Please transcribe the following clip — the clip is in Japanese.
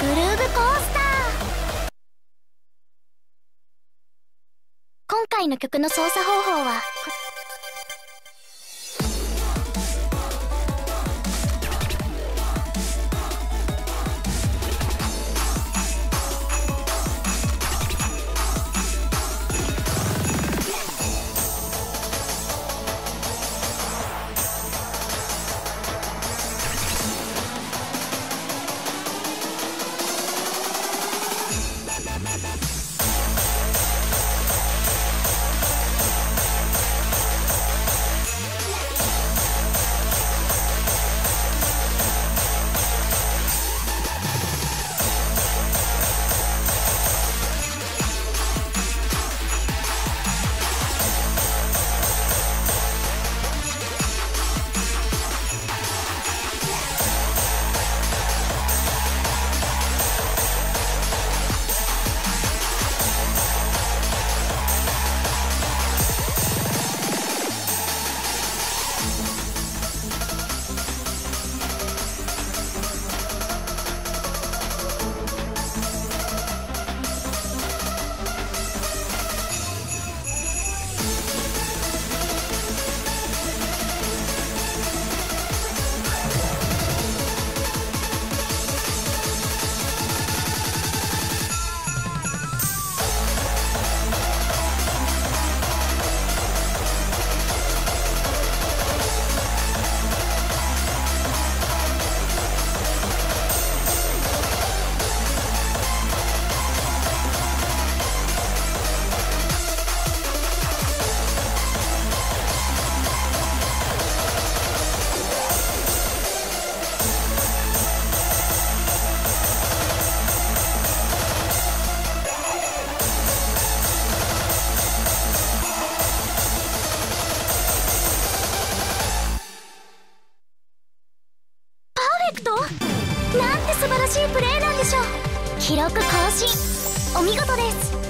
グルーブコースター。今回の曲の操作方法はなんて素晴らしいプレーなんでしょう。記録更新。お見事です。